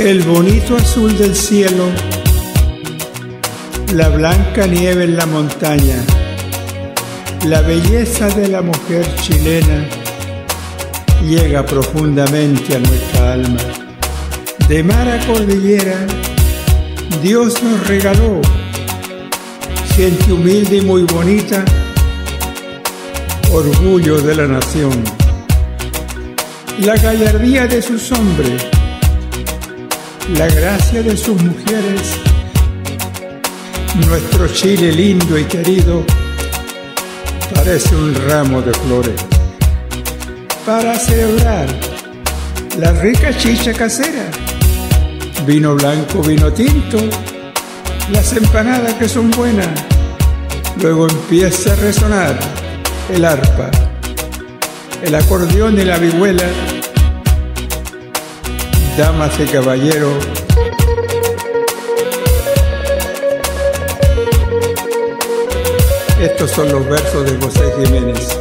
El bonito azul del cielo, la blanca nieve en la montaña, la belleza de la mujer chilena llega profundamente a nuestra alma. De mar a cordillera, Dios nos regaló gente humilde y muy bonita, orgullo de la nación. La gallardía de sus hombres, la gracia de sus mujeres, nuestro Chile lindo y querido parece un ramo de flores. Para celebrar la rica chicha casera, vino blanco, vino tinto, las empanadas que son buenas. Luego empieza a resonar el arpa, el acordeón y la vihuela. Damas y caballeros, estos son los versos de José Jiménez.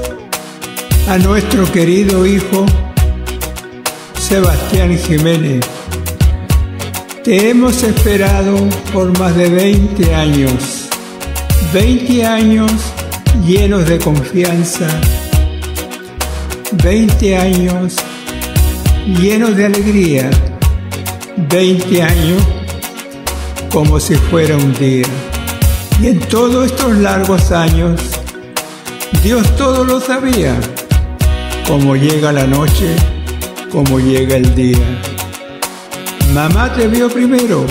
A nuestro querido hijo Sebastián Jiménez, te hemos esperado por más de 20 años, 20 años llenos de confianza, 20 años llenos de alegría, 20 años como si fuera un día. Y en todos estos largos años, Dios todo lo sabía, como llega la noche, como llega el día. Mamá te vio primero,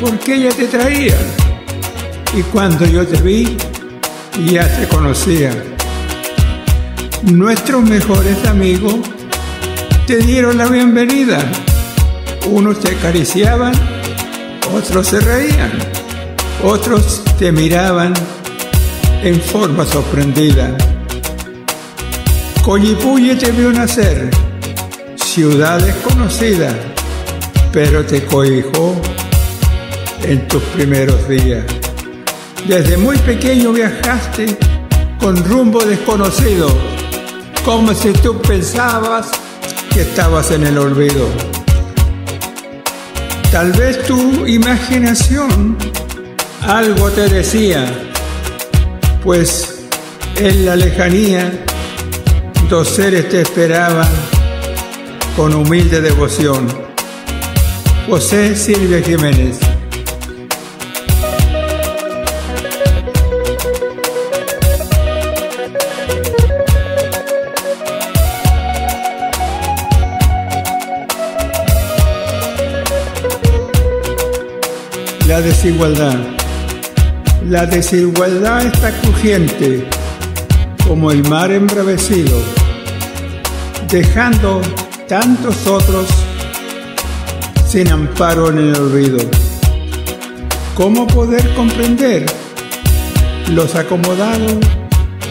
porque ella te traía. Y cuando yo te vi, ya te conocía. Nuestros mejores amigos te dieron la bienvenida. Unos te acariciaban, otros se reían, otros te miraban en forma sorprendida. Collipuye te vio nacer, ciudad desconocida pero te cobijó en tus primeros días. Desde muy pequeño viajaste con rumbo desconocido, como si tú pensabas que estabas en el olvido. Tal vez tu imaginación algo te decía, pues en la lejanía dos seres te esperaban con humilde devoción. José Silvia Jiménez. La desigualdad. La desigualdad está crujiente como el mar embravecido, dejando tantos otros sin amparo en el olvido. ¿Cómo poder comprender los acomodados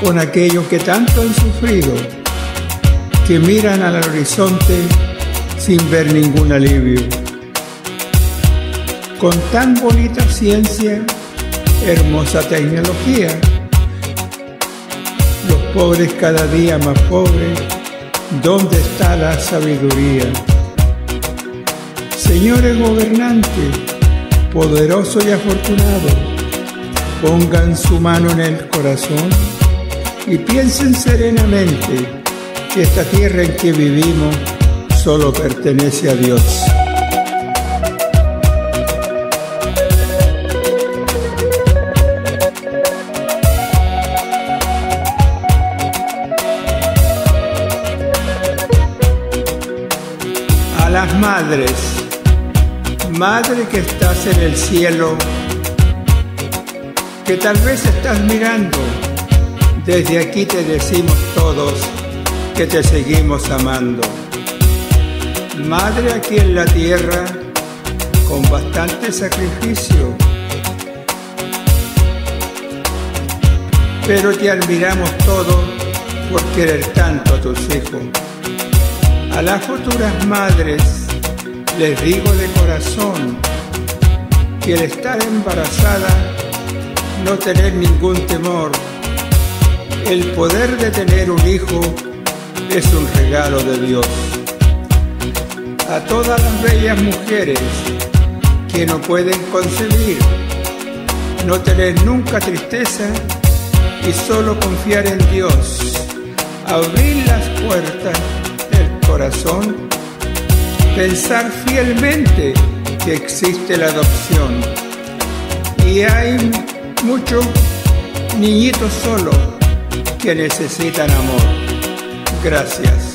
con aquellos que tanto han sufrido, que miran al horizonte sin ver ningún alivio? Con tan bonita ciencia, hermosa tecnología, los pobres cada día más pobres, ¿dónde está la sabiduría? Señores gobernantes, poderoso y afortunado, pongan su mano en el corazón y piensen serenamente que esta tierra en que vivimos solo pertenece a Dios. Las madres, Madre que estás en el cielo, que tal vez estás mirando, desde aquí te decimos todos que te seguimos amando. Madre aquí en la tierra, con bastante sacrificio, pero te admiramos todos por querer tanto a tus hijos. A las futuras madres, les digo de corazón que al estar embarazada no tener ningún temor. El poder de tener un hijo es un regalo de Dios. a todas las bellas mujeres que no pueden concebir, no tener nunca tristeza y solo confiar en Dios, abrir las puertas pensar fielmente que existe la adopción y hay muchos niñitos solos que necesitan amor. Gracias.